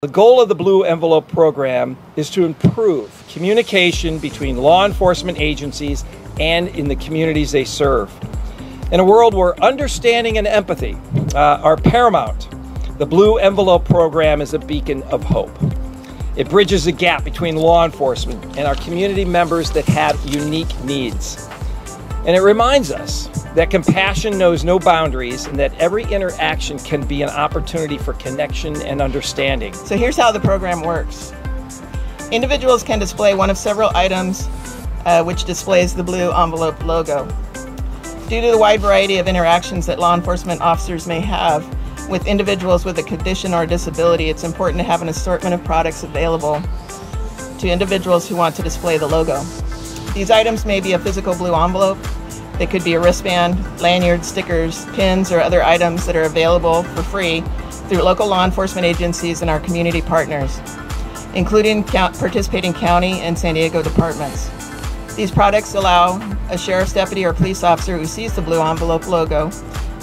The goal of the Blue Envelope program is to improve communication between law enforcement agencies and in the communities they serve. In a world where understanding and empathy uh, are paramount, the Blue Envelope program is a beacon of hope. It bridges the gap between law enforcement and our community members that have unique needs. And it reminds us that compassion knows no boundaries and that every interaction can be an opportunity for connection and understanding. So here's how the program works. Individuals can display one of several items uh, which displays the blue envelope logo. Due to the wide variety of interactions that law enforcement officers may have with individuals with a condition or disability, it's important to have an assortment of products available to individuals who want to display the logo. These items may be a physical blue envelope, they could be a wristband, lanyard, stickers, pins, or other items that are available for free through local law enforcement agencies and our community partners, including participating county and San Diego departments. These products allow a sheriff's deputy or police officer who sees the blue envelope logo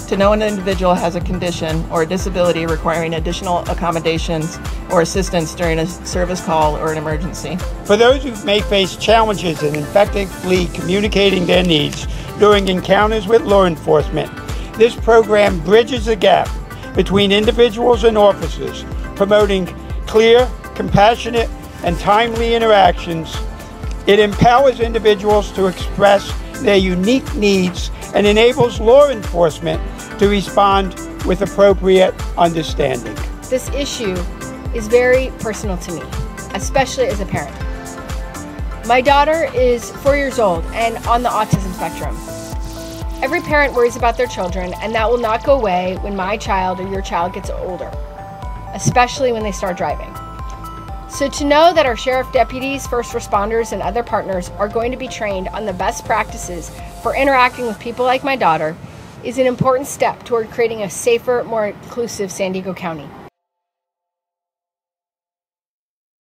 to know an individual has a condition or a disability requiring additional accommodations or assistance during a service call or an emergency. For those who may face challenges in effectively communicating their needs during encounters with law enforcement, this program bridges the gap between individuals and officers, promoting clear, compassionate, and timely interactions. It empowers individuals to express their unique needs and enables law enforcement to respond with appropriate understanding. This issue is very personal to me, especially as a parent. My daughter is four years old and on the autism spectrum. Every parent worries about their children, and that will not go away when my child or your child gets older, especially when they start driving. So, to know that our sheriff deputies, first responders, and other partners are going to be trained on the best practices for interacting with people like my daughter is an important step toward creating a safer, more inclusive San Diego County.